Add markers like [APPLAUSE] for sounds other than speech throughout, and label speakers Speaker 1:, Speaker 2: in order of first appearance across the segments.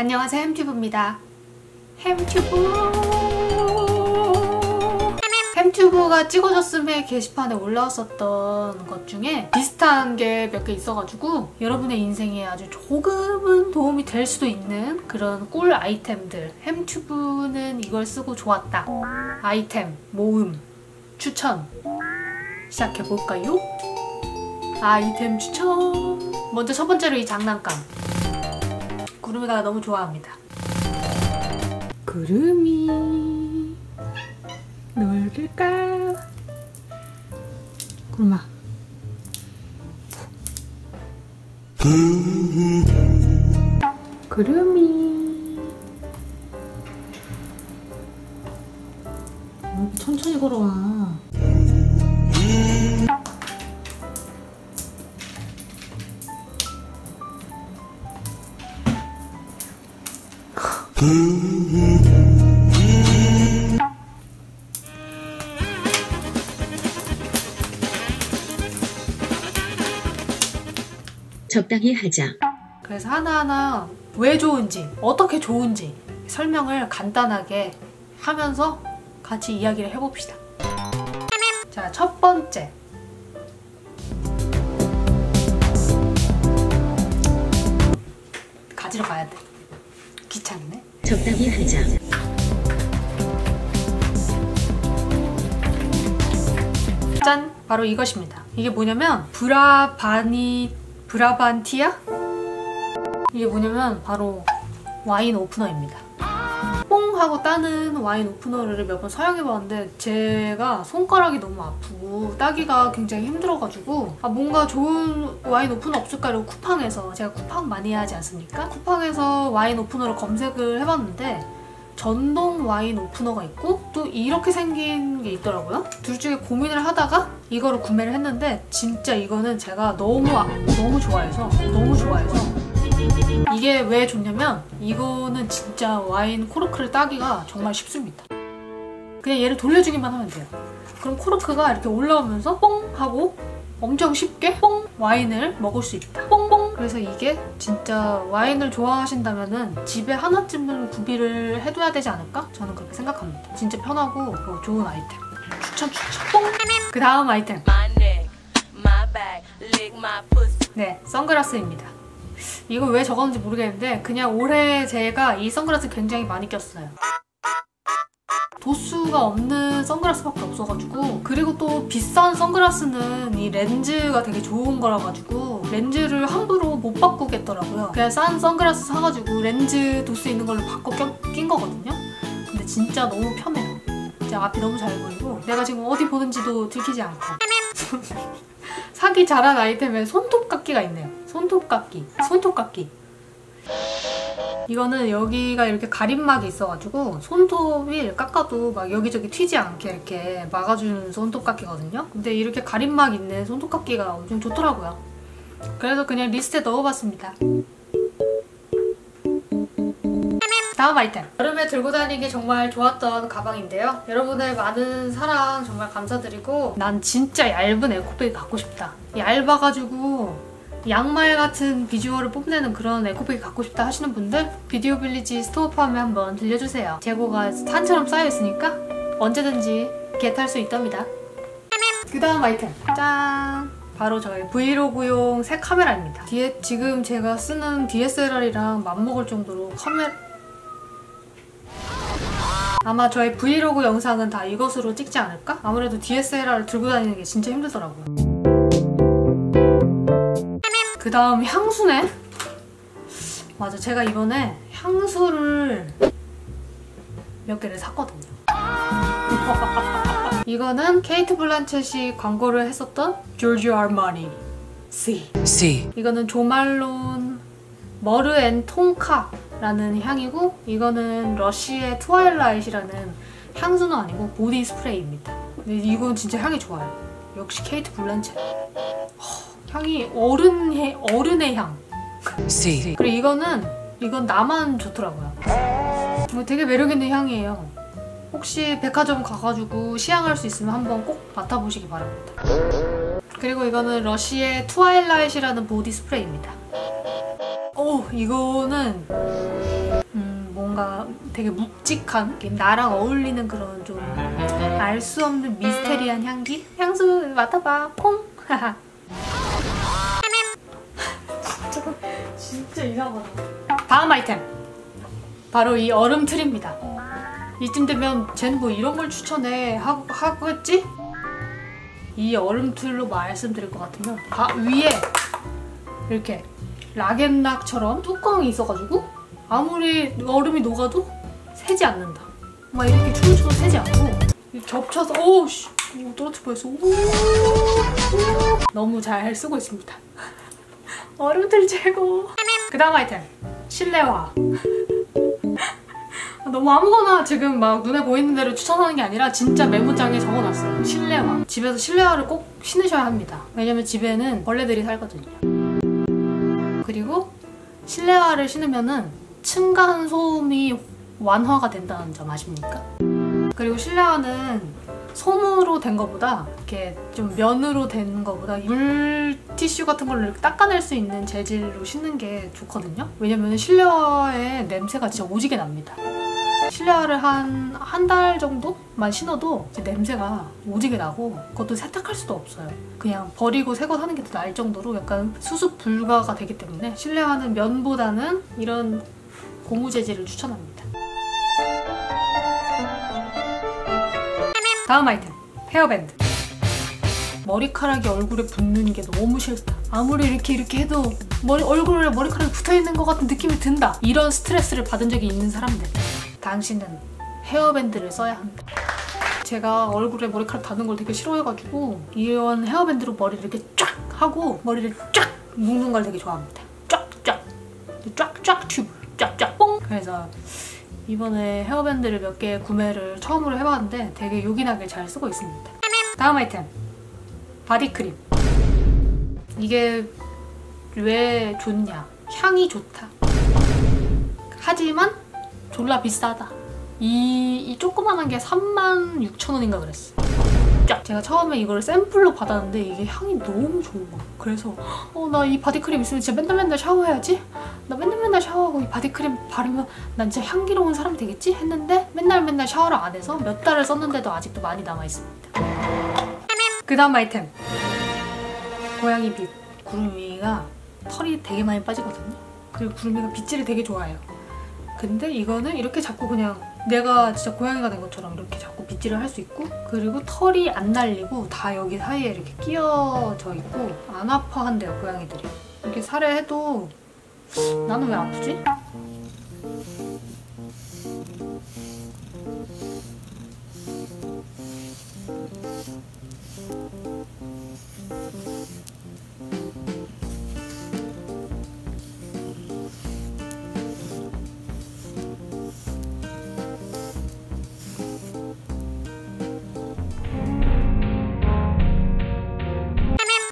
Speaker 1: 안녕하세요 햄튜브입니다. 햄튜브. 햄튜브가 찍어줬음에 게시판에 올라왔었던 것 중에 비슷한 게 몇 개 있어가지고 여러분의 인생에 아주 조금은 도움이 될 수도 있는 그런 꿀 아이템들. 햄튜브는 이걸 쓰고 좋았다. 아이템, 모음, 추천. 시작해볼까요? 아이템 추천. 먼저 첫 번째로 이 장난감 구름이가 너무 좋아합니다. 구름이 놀릴까? 구름아. 구름이 어, 천천히 걸어와
Speaker 2: 적당히 하자.
Speaker 1: 그래서 하나하나 왜 좋은지, 어떻게 좋은지 설명을 간단하게 하면서 같이 이야기를 해봅시다. 자, 첫 번째. 가지러 가야 돼. 귀찮네.
Speaker 2: 적당히 하자.
Speaker 1: 짠! 바로 이것입니다. 이게 뭐냐면 브라바니 브라반티아? 이게 뭐냐면 바로 와인 오프너입니다. 뽕 하고 따는 와인 오프너를 몇 번 사용해봤는데 제가 손가락이 너무 아프고 따기가 굉장히 힘들어가지고 아 뭔가 좋은 와인 오프너 없을까 이러고 쿠팡에서 제가 쿠팡 많이 하지 않습니까? 쿠팡에서 와인 오프너를 검색을 해봤는데 전동 와인 오프너가 있고 또 이렇게 생긴 게 있더라고요. 둘 중에 고민을 하다가 이거를 구매를 했는데 진짜 이거는 제가 너무 아- 너무 좋아해서 너무 좋아해서 이게 왜 좋냐면 이거는 진짜 와인 코르크를 따기가 정말 쉽습니다. 그냥 얘를 돌려주기만 하면 돼요. 그럼 코르크가 이렇게 올라오면서 뽕 하고 엄청 쉽게 뽕 와인을 먹을 수 있다. 뽕뽕. 그래서 이게 진짜 와인을 좋아하신다면은 집에 하나쯤은 구비를 해둬야 되지 않을까? 저는 그렇게 생각합니다. 진짜 편하고 뭐 좋은 아이템. 추천 추천. 뽕. 그 다음 아이템. 네, 선글라스입니다. 이거 왜 적었는지 모르겠는데 그냥 올해 제가 이 선글라스 굉장히 많이 꼈어요. 도수가 없는 선글라스밖에 없어가지고 그리고 또 비싼 선글라스는 이 렌즈가 되게 좋은 거라 가지고 렌즈를 함부로 못 바꾸겠더라고요. 그냥 싼 선글라스 사가지고 렌즈 도수 있는 걸로 바꿔 껴- 낀 거거든요. 근데 진짜 너무 편해요. 제 앞이 너무 잘 보이고 내가 지금 어디 보는지도 들키지 않고 [LAUGHS] 사기 잘한 아이템에 손톱깎이가 있네요. 손톱깎이, 손톱깎이. 이거는 여기가 이렇게 가림막이 있어가지고 손톱이 깎아도 막 여기저기 튀지 않게 이렇게 막아주는 손톱깎이거든요. 근데 이렇게 가림막 있는 손톱깎이가 엄청 좋더라고요. 그래서 그냥 리스트에 넣어봤습니다. 다음 아이템. 여름에 들고 다니기 정말 좋았던 가방인데요. 여러분의 많은 사랑 정말 감사드리고 난 진짜 얇은 에코백이 갖고 싶다. 얇아가지고 양말 같은 비주얼을 뽐내는 그런 에코백이 갖고 싶다 하시는 분들 비디오 빌리지 스토어 팜에 한번 들려주세요. 재고가 산처럼 쌓여있으니까 언제든지 get할 수 있답니다. 그 다음 아이템 짠! 바로 저희 브이로그용 새 카메라입니다. 뒤에 지금 제가 쓰는 DSLR이랑 맞먹을 정도로 카메라 아마 저희 브이로그 영상은 다 이것으로 찍지 않을까? 아무래도 DSLR을 들고 다니는 게 진짜 힘들더라고요. 그 다음 향수네? 맞아, 제가 이번에 향수를 몇 개를 샀거든요. [LAUGHS] 이거는 케이트 블란쳇이 광고를 했었던 조지오 아르마니 C.
Speaker 3: C.
Speaker 1: 이거는 조말론 Myrrh and Tonka 라는 향이고 이거는 러쉬의 Twilight라는 향수는 아니고 보디 스프레이입니다. 근데 이건 진짜 향이 좋아요. 역시 케이트 블란쳇. 허, 향이 어른 해, 어른의 향.
Speaker 3: C.
Speaker 1: 그리고 이거는 이건 나만 좋더라고요. 뭐 되게 매력 있는 향이에요. 혹시 백화점 가가지고 시향할 수 있으면 한번 꼭 맡아보시기 바랍니다. 그리고 이거는 러쉬의 Twilight라는 보디 스프레이입니다. 오, 이거는 뭔가 되게 묵직한 나랑 어울리는 그런 좀 알 수 없는 미스테리한 향기? 향수 맡아봐 퐁 진짜 이상하다 다음 아이템 바로 이 얼음 틀입니다 이쯤 되면 쟨 뭐 이런 걸 추천해 하고, 하고 했지? 이 얼음 틀로 말씀드릴 것 같으면 가, 위에 이렇게 락앤락처럼 뚜껑이 있어가지고 아무리 얼음이 녹아도 새지 않는다. 막 이렇게 추르추르 새지 않고 겹쳐서 오우씨 오, 떨어질 뻔했어. 오, 오. 너무 잘 쓰고 있습니다. [LAUGHS] 얼음틀 최고. 그 다음 아이템 실내화. [LAUGHS] 너무 아무거나 지금 막 눈에 보이는 대로 추천하는 게 아니라 진짜 메모장에 적어놨어요. 실내화. 집에서 실내화를 꼭 신으셔야 합니다. 왜냐면 집에는 벌레들이 살거든요. 그리고 실내화를 신으면은 층간 소음이 완화가 된다는 점 아십니까? 그리고 실내화는 솜으로 된 것보다 이렇게 좀 면으로 된 것보다 물 티슈 같은 걸로 닦아낼 수 있는 재질로 신는 게 좋거든요. 왜냐면 실내화의 냄새가 진짜 오지게 납니다. 실내화를 한 한 달 정도만 신어도 냄새가 오지게 나고 그것도 세탁할 수도 없어요. 그냥 버리고 새 거 사는 게 더 나을 정도로 약간 수습 불가가 되기 때문에 실내화는 면보다는 이런 고무 재질을 추천합니다. 다음 아이템 헤어밴드. 머리카락이 얼굴에 붙는 게 너무 싫다. 아무리 이렇게 이렇게 해도 머리, 얼굴에 머리카락이 붙어있는 것 같은 느낌이 든다. 이런 스트레스를 받은 적이 있는 사람들. 당신은 헤어밴드를 써야 한다. 제가 얼굴에 머리카락 닿는 걸 되게 싫어해가지고 이런 헤어밴드로 머리를 이렇게 쫙 하고 머리를 쫙 묶는 걸 되게 좋아합니다. 쫙쫙. 쫙쫙 튜브 쫙쫙. 뽕. 그래서 이번에 헤어밴드를 몇 개 구매를 처음으로 해봤는데 되게 요긴하게 잘 쓰고 있습니다. 다음 아이템. 바디크림. 이게 왜 좋냐? 향이 좋다. 하지만 졸라 비싸다. 이, 이 조그만한 게 36,000원인가 그랬어 쫙 제가 처음에 이걸 샘플로 받았는데 이게 향이 너무 좋은 거야 그래서 어 나 이 바디크림 있으면 진짜 맨날 맨날 샤워해야지. 나 맨날 맨날 샤워하고 이 바디크림 바르면 난 진짜 향기로운 사람 되겠지? 했는데 맨날 맨날 샤워를 안 해서 몇 달을 썼는데도 아직도 많이 남아있습니다. 그 다음 아이템. 고양이 빗. 구름이가 털이 되게 많이 빠지거든요. 그리고 구름이가 빗질을 되게 좋아해요. 근데 이거는 이렇게 자꾸 그냥 내가 진짜 고양이가 된 것처럼 이렇게 자꾸 빗질을 할 수 있고 그리고 털이 안 날리고 다 여기 사이에 이렇게 끼어져 있고 안 아파한대요 고양이들이 이렇게 살해해도 나는 왜 아프지?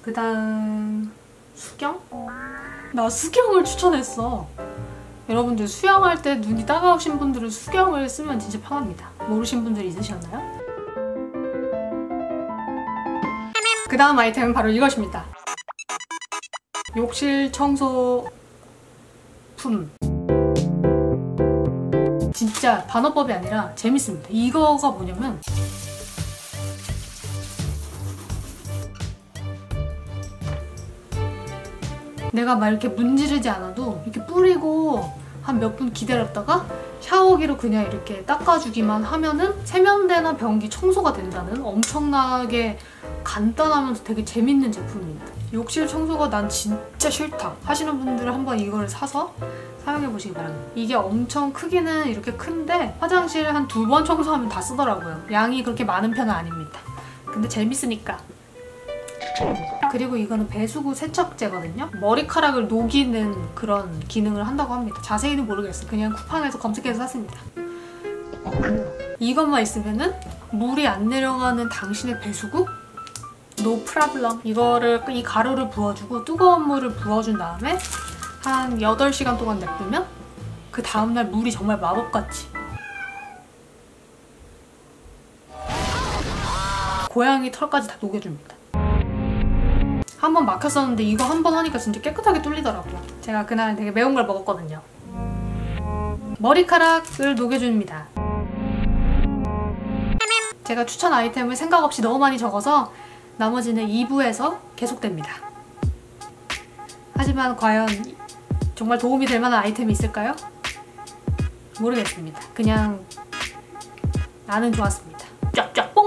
Speaker 1: 그 다음 수경? 나 수경을 추천했어. 여러분들 수영할 때 눈이 따가우신 분들은 수경을 쓰면 진짜 편합니다. 모르신 분들 있으셨나요? 그 다음 아이템은 바로 이것입니다. 욕실 청소품. 진짜 반어법이 아니라 재밌습니다. 이거가 뭐냐면 내가 막 이렇게 문지르지 않아도 이렇게 뿌리고 한 몇 분 기다렸다가 샤워기로 그냥 이렇게 닦아주기만 하면은 세면대나 변기 청소가 된다는 엄청나게 간단하면서 되게 재밌는 제품입니다. 욕실 청소가 난 진짜 싫다 하시는 분들은 한번 이걸 사서 사용해 보시기 바랍니다. 이게 엄청 크기는 이렇게 큰데 화장실 한 두 번 청소하면 다 쓰더라고요. 양이 그렇게 많은 편은 아닙니다. 근데 재밌으니까 그리고 이거는 배수구 세척제거든요. 머리카락을 녹이는 그런 기능을 한다고 합니다. 자세히는 모르겠어요. 그냥 쿠팡에서 검색해서 샀습니다. 이것만 있으면은 물이 안 내려가는 당신의 배수구? 노 프라블럼. 이거를 이 가루를 부어주고 뜨거운 물을 부어준 다음에 한 8시간 동안 냅두면 그 다음날 물이 정말 마법같이 고양이 털까지 다 녹여줍니다. 한 번 막혔었는데 이거 한 번 하니까 진짜 깨끗하게 뚫리더라고요. 제가 그날 되게 매운 걸 먹었거든요. 머리카락을 녹여줍니다. 제가 추천 아이템을 생각 없이 너무 많이 적어서 나머지는 2부에서 계속됩니다. 하지만 과연 정말 도움이 될 만한 아이템이 있을까요? 모르겠습니다. 그냥 나는 좋았습니다. 쫙쫙 뽕!